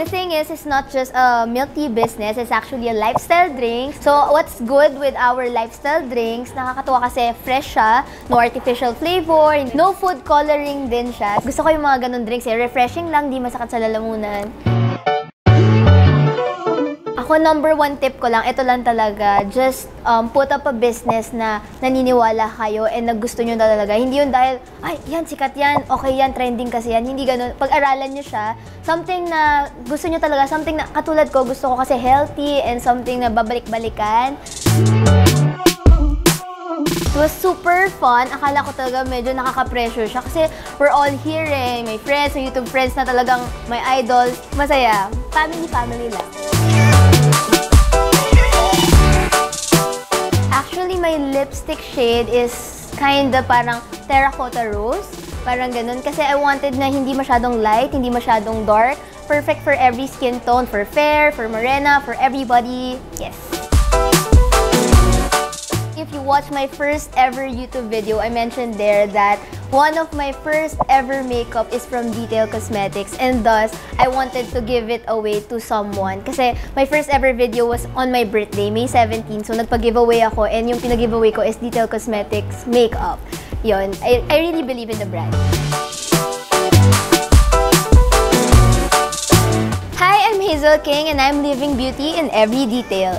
This is not just a milk tea business, it's actually a lifestyle drink. So what's good with our lifestyle drinks, nakakatuwa kasi fresh siya, no artificial flavor, no food coloring din siya. Gusto ko yung mga ganun drinks eh, refreshing lang, di masakit sa lalamunan. Ako, number one tip ko lang, ito lang talaga, just um, put up a business na naniniwala kayo and na gusto nyo na talaga. Hindi yun dahil, ay, yan, sikat yan, okay yan, trending kasi yan. Hindi ganun. Pag-aralan nyo siya, something na gusto nyo talaga, something na, katulad ko, gusto ko kasi healthy and something na babalik-balikan. It was super fun. Akala ko talaga medyo nakaka-pressure siya kasi we're all here eh. May friends, may YouTube friends na talagang may idols. Masaya. Family-family lang. Actually, my lipstick shade is kinda parang terracotta rose. Parang ganun. Kasi I wanted na hindi masyadong light, hindi masyadong dark. Perfect for every skin tone. For fair, for morena, for everybody. Yes. If you watch my first ever YouTube video, I mentioned there that one of my first ever makeup is from Detail Cosmetics and thus, I wanted to give it away to someone. Kasi my first ever video was on my birthday, May 17. So nagpa-giveaway ako and yung pinag-giveaway ko is Detail Cosmetics makeup. Yun, I, I really believe in the brand. Hi, I'm Hazel King and I'm living beauty in every detail.